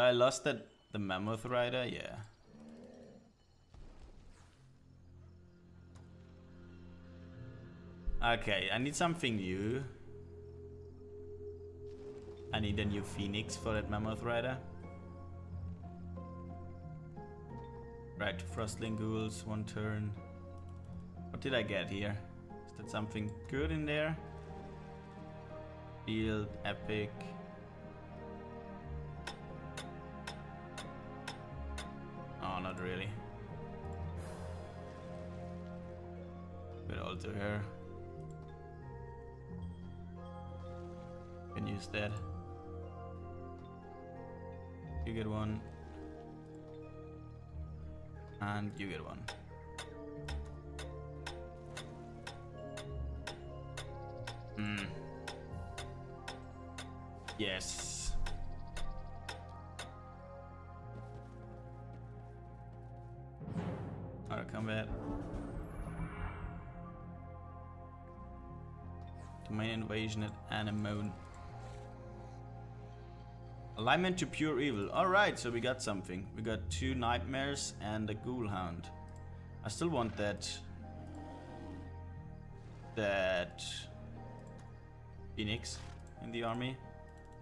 I lost that the mammoth rider, yeah. Okay, I need something new. I need a new phoenix for that mammoth rider. Right, frostling ghouls, one turn. What did I get here? Is that something good in there? Field, epic. Really. But alter her. Can use that. You get one. And you get one. Hmm. Yes. Invasion at Anemone. Alignment to pure evil. Alright, so we got something. We got two nightmares and a ghoul hound. I still want that... That... Phoenix in the army.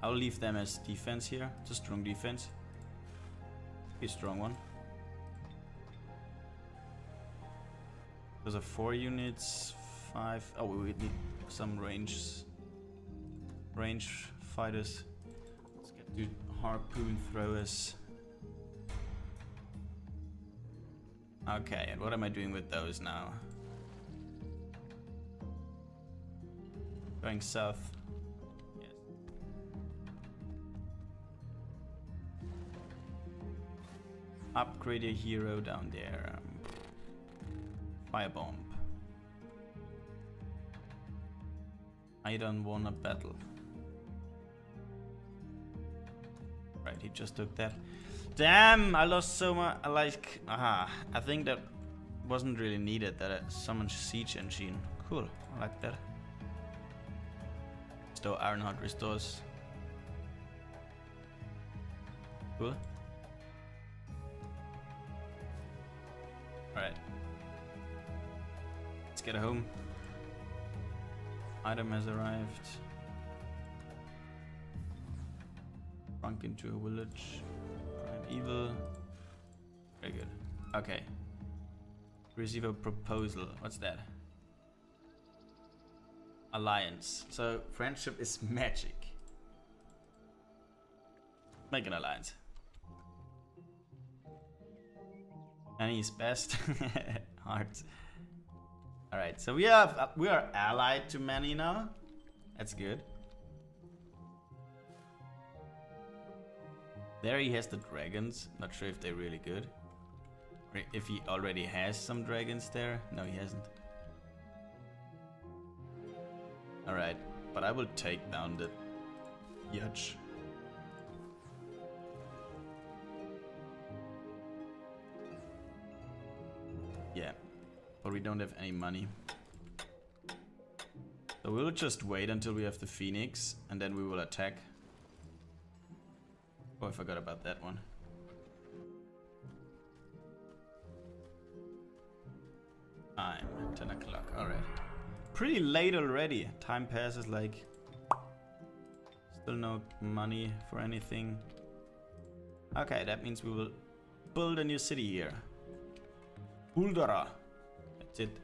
I'll leave them as defense here. It's a strong defense. Be a strong one. Those are four units, five. Oh, we need some range, range fighters. Let's get to harpoon throwers. Okay, and what am I doing with those now? Going south. Yes. Upgrade a hero down there. Firebomb. I don't wanna battle. Right, he just took that. Damn, I lost so much. I like, aha, I think that wasn't really needed. That I summoned siege engine. Cool, I like that. So Ironheart restores. Cool. Alright. Let's get home. Item has arrived. Drunk into a village. Evil. Very good. Okay. Receive a proposal. What's that? Alliance. So friendship is magic. Make an alliance. And he's best. Hearts. Alright, so we have we are allied to many now. That's good. There he has the dragons. Not sure if they're really good. Or If he already has some dragons there. No, he hasn't. Alright, but I will take down the Yudge. Yeah, but we don't have any money. So we'll just wait until we have the Phoenix and then we will attack. Oh, I forgot about that one. Time, 10 o'clock, alright. Pretty late already. Time passes like... Still no money for anything. Okay, that means we will build a new city here. Uldara. That's it.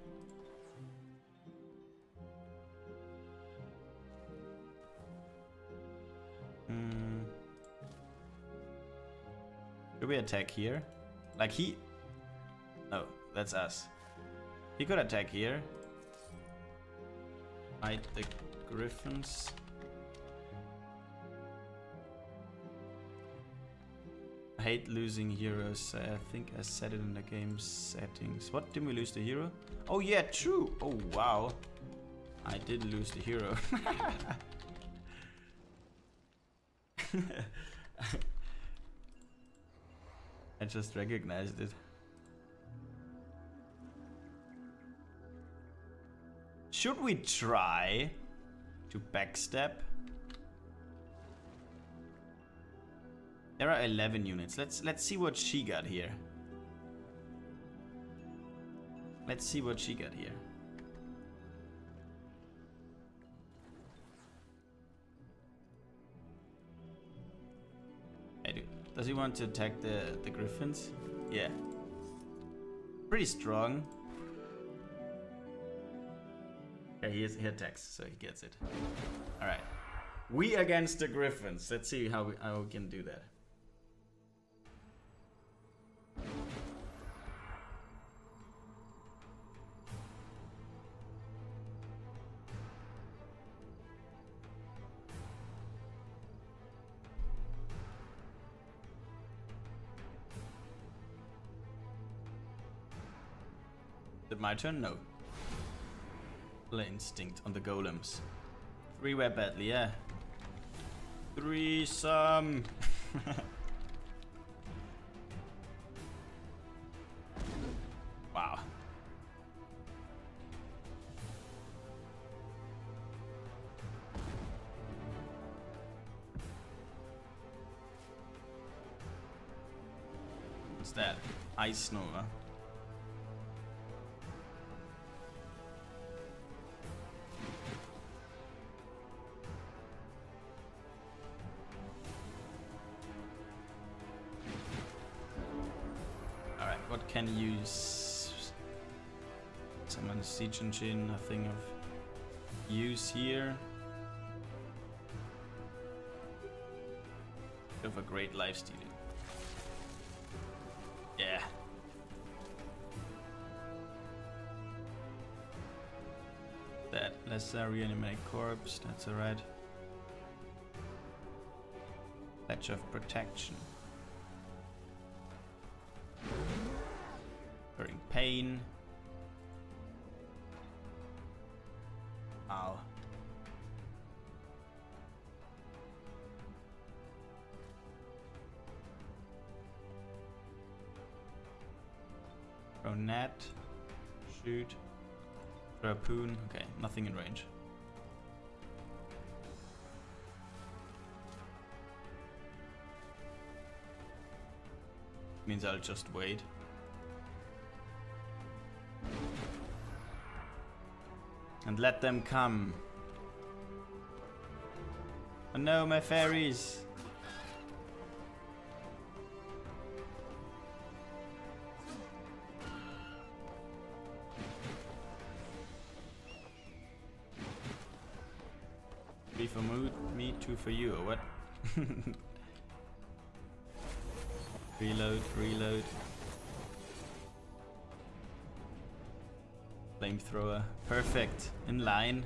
Hmm. Should we attack here? Like he... No, that's us. He could attack here. Fight the griffins. I hate losing heroes. I think I said it in the game settings. What, Didn't we lose the hero? Oh yeah, true. Oh wow. I did lose the hero. I just recognized it. Should we try to backstab? There are 11 units. Let's let's see what she got here. Let's see what she got here. Does he want to attack the, the griffins? Yeah. Pretty strong. Yeah, he, is, he attacks, so he gets it. Alright. We against the griffins. Let's see how we, how we can do that. My turn? No. Instinct on the golems. Three web badly, yeah. Threesome. wow. What's that? Ice Nova. Can use? some Siege Engine, nothing of use here. Of a great life stealing. Yeah. That lesser reanimate corpse, that's alright. Pledge of protection. Pain. Ow. Net. Shoot. Throw a poon. Okay, nothing in range. Means I'll just wait. And let them come. Oh no, my fairies! Three for mood, me, two for you, or what? reload, reload. Flamethrower. Perfect. In line.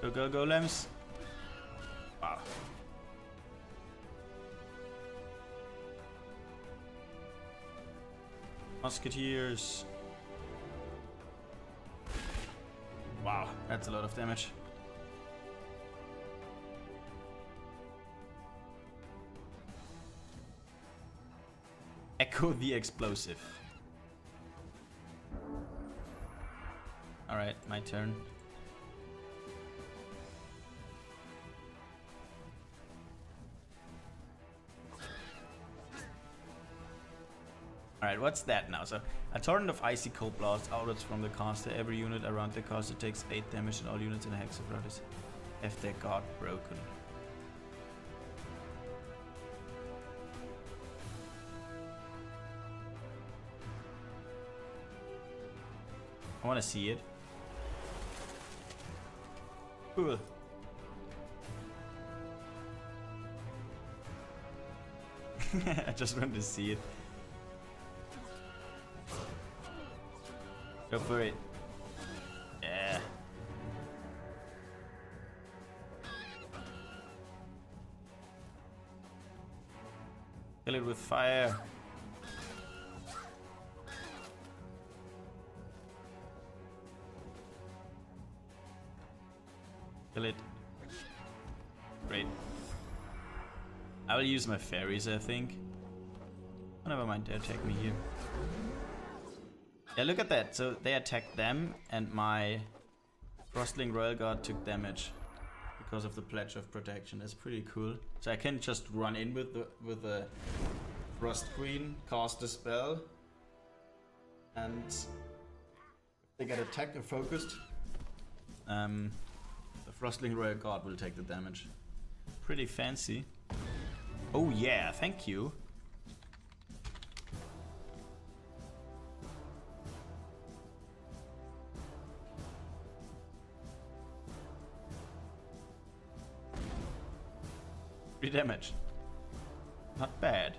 Go, go, golems. Wow. Ah. Musketeers. Wow, that's a lot of damage. Echo the explosive. Alright, my turn. Alright, what's that now? So, a torrent of icy cold blasts outwards from the caster. Every unit around the caster takes 8 damage and all units in a hex of brothers have their guard broken. I want to see it. Cool. I just want to see it. Go for it. Yeah. Kill it with fire. Kill it. Great. I will use my fairies, I think. Oh, never mind, they attack me here. Yeah, look at that. So they attacked them, and my Frostling Royal Guard took damage. because of the pledge of protection. That's pretty cool. So I can just run in with the with the Frost Queen, cast a spell, and they get attacked and focused. Um, the Frostling Royal Guard will take the damage. Pretty fancy. Oh yeah, thank you. Three damage. Not bad.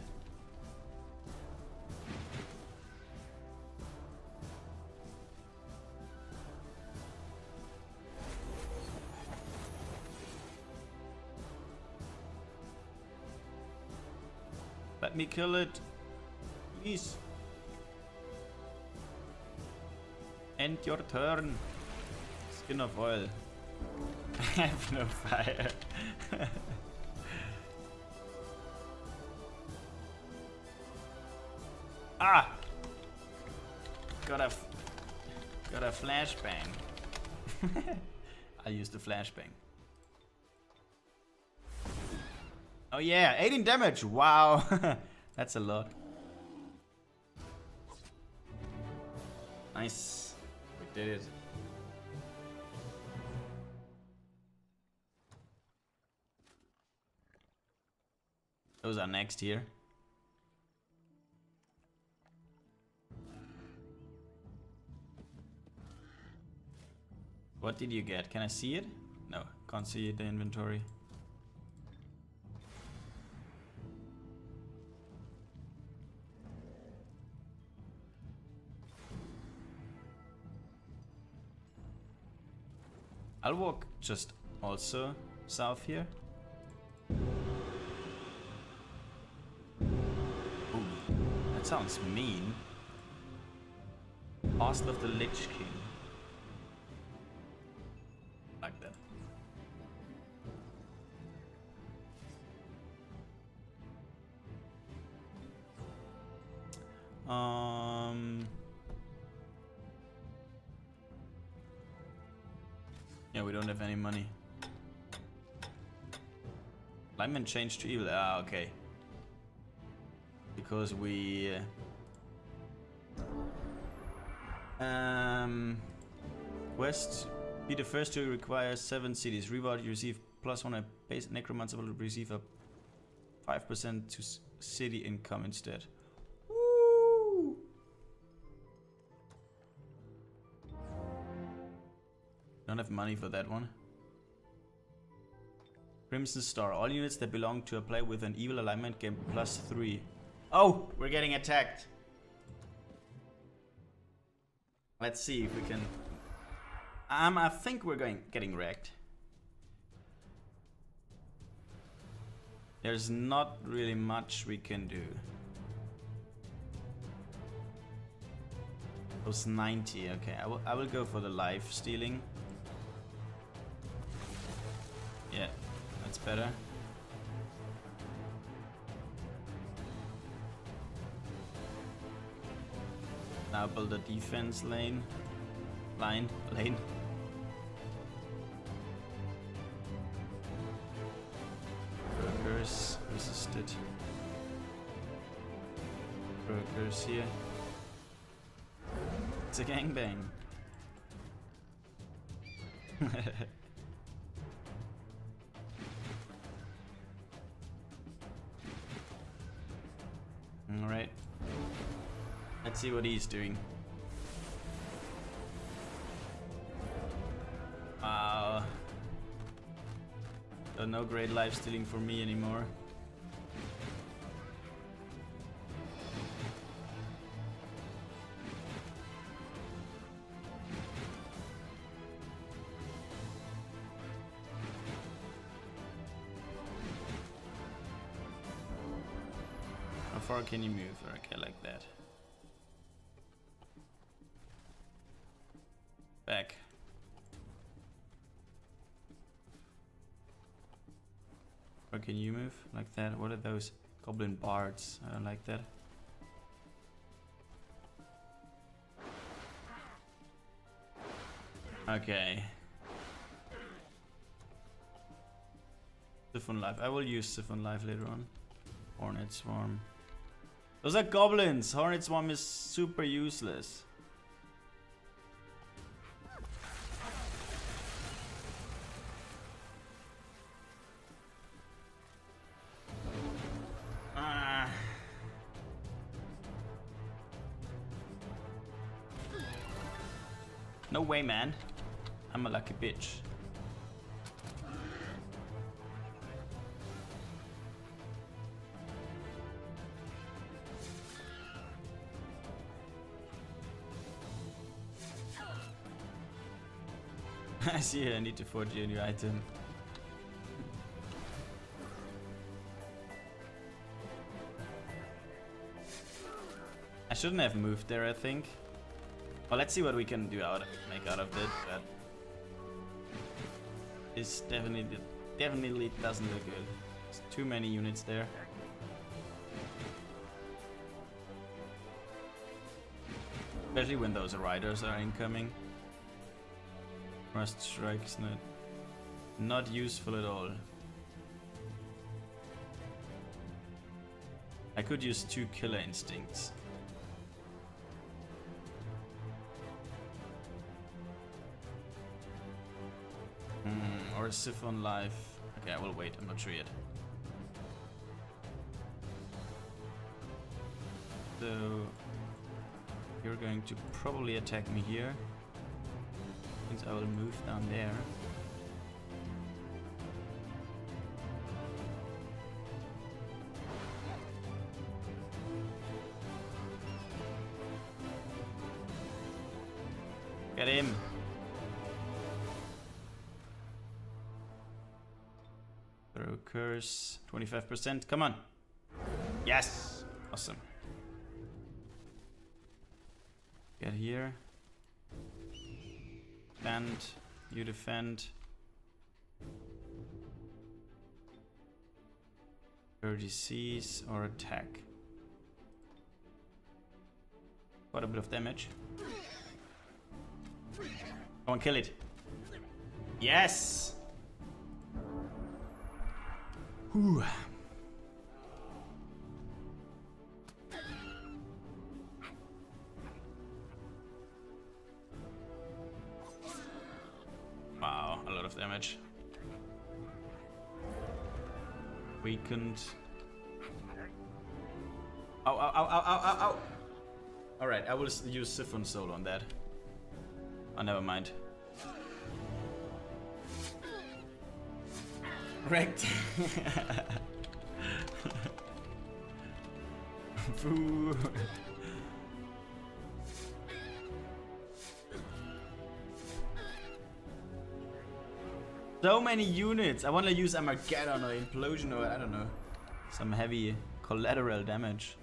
Let me kill it. Please. End your turn. Skin of oil. I have no fire. ah! Got a, got a flashbang. I'll use the flashbang. Oh yeah, 18 damage. Wow. That's a lot. Nice. We did it. Those are next here. What did you get? Can I see it? No, can't see the inventory. I'll walk just also south here. Ooh, that sounds mean. Castle of the Lich King. Lyman changed to evil. Ah, okay. Because we... Uh, um... Quest. Be the first to require 7 cities. Reward you receive plus 1 a base necromancer will receive a 5% to city income instead. Don't have money for that one. Crimson Star. All units that belong to a player with an evil alignment gain plus 3. Oh! We're getting attacked. Let's see if we can... Um, I think we're going getting wrecked. There's not really much we can do. It was 90. Okay, I will, I will go for the life stealing. Yeah, that's better. Now build a defense lane. Line. Lane. Workers resisted. Workers here. It's a gangbang. Let's see what he's doing. Wow. So no great life stealing for me anymore. How far can you move? Okay, like that. Can you move like that? What are those goblin bards? I don't like that. Okay. Siphon Life. I will use Siphon Life later on. Hornet Swarm. Those are goblins! Hornet Swarm is super useless. Way, man. I'm a lucky bitch. I see I need to forge a new item. I shouldn't have moved there, I think. Well, let's see what we can do out make out of it, but this definitely definitely doesn't look good. There's too many units there. Especially when those riders are incoming. Rust strikes not not useful at all. I could use two killer instincts. A siphon life. Okay, I will wait. I'm not sure yet. So you're going to probably attack me here. Since I will move down there. 45%, come on. Yes! Awesome. Get here. Land. You defend. 30 C's or attack. Quite a bit of damage. Come on, kill it. Yes! Wow, a lot of damage. Weakened. Ow, ow, ow, ow, ow, ow! Alright, I will use Siphon Soul on that. Oh, never mind. Wrecked. Boo. So many units. I want to use Armageddon or Implosion or I don't know. Some heavy collateral damage.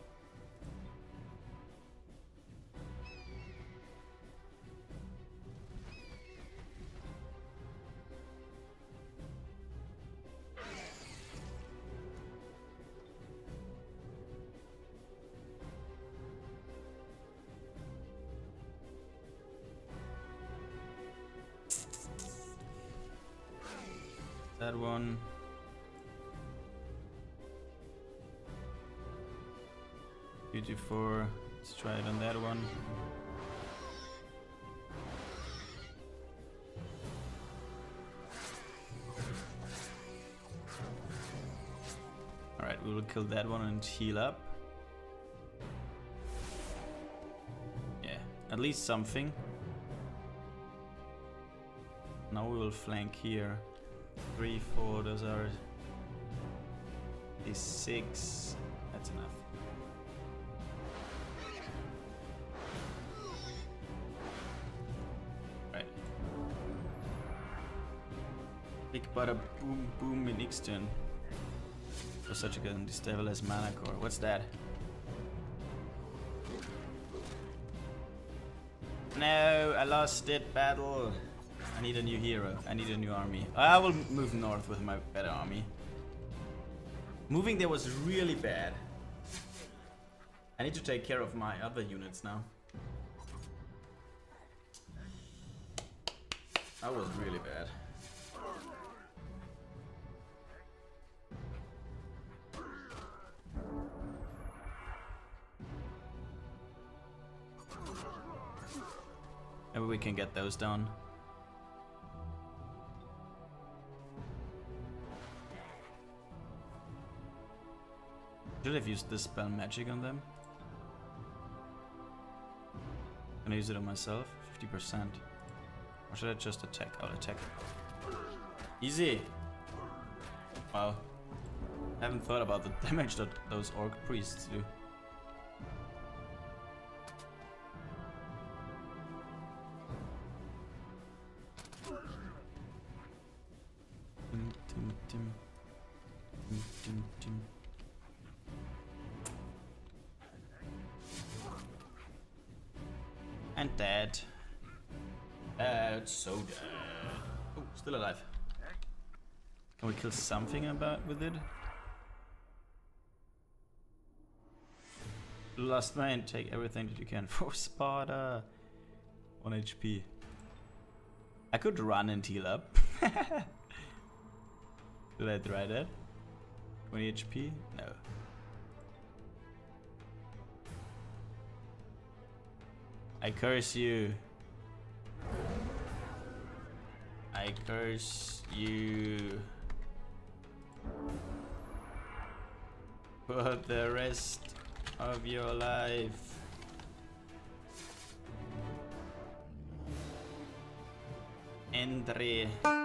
That one. Beauty-four. Let's try it on that one. Alright, we will kill that one and heal up. Yeah, at least something. Now we will flank here. Three, four, those are six. That's enough. Right. Big bada boom boom in X turn. For such a good destabilize mana core. What's that? No, I lost it battle. I need a new hero. I need a new army. I will move north with my better army. Moving there was really bad. I need to take care of my other units now. That was really bad. Maybe we can get those done. Should have used this spell magic on them. Can I use it on myself? 50%. Or should I just attack? I'll attack. Easy! Wow. I haven't thought about the damage that those orc priests do. Tim, tim, tim. And dead. Dead, so dead. Oh, still alive. Can we kill something about with it? Last man, take everything that you can for Sparta. 1 HP. I could run and heal up. Did I try that? 20 HP? I curse you. I curse you. For the rest of your life. Entre.